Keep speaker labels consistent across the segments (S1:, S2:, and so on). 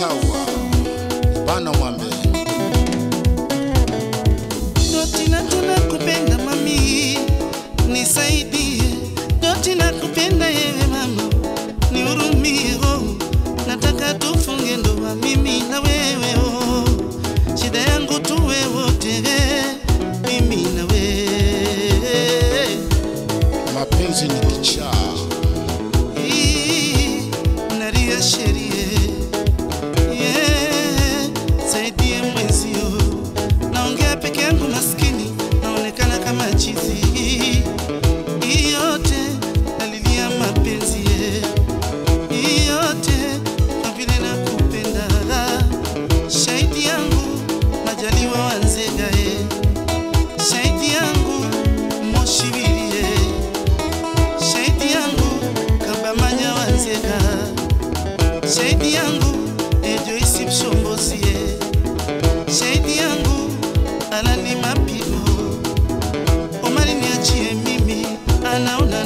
S1: sawa. Bana mwambe
S2: dotina tunakupenda mami. Nisaidie. Dotina kupenda yewe mama. Ni oh. nataka tufunge ndoa mimi na wewe oh. shida yangu tuwe wote eh. mimi na wewe. Mapenzi ni kichaa. Naria sheria.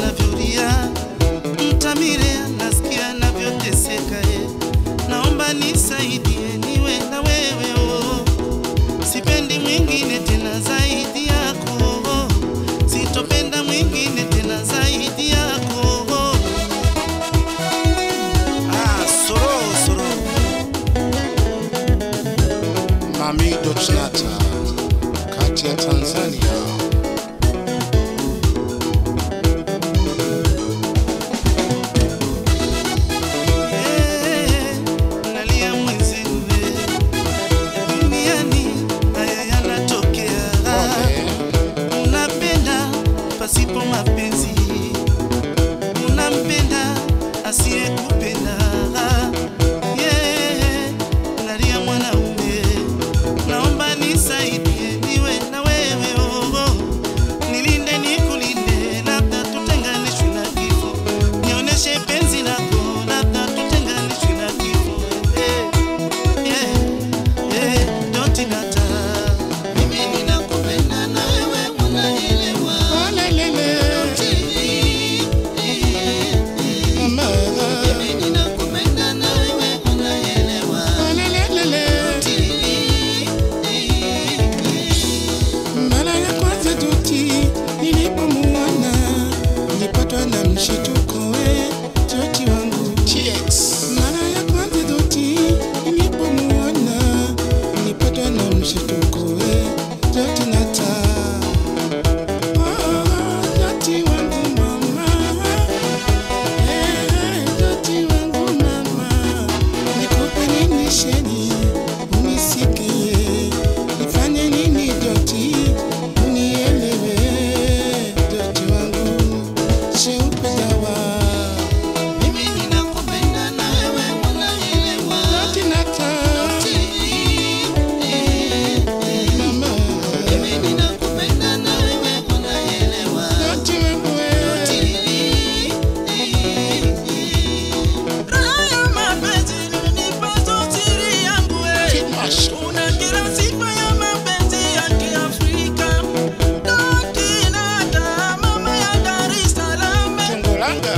S2: la furia Así es.
S3: ṣètò.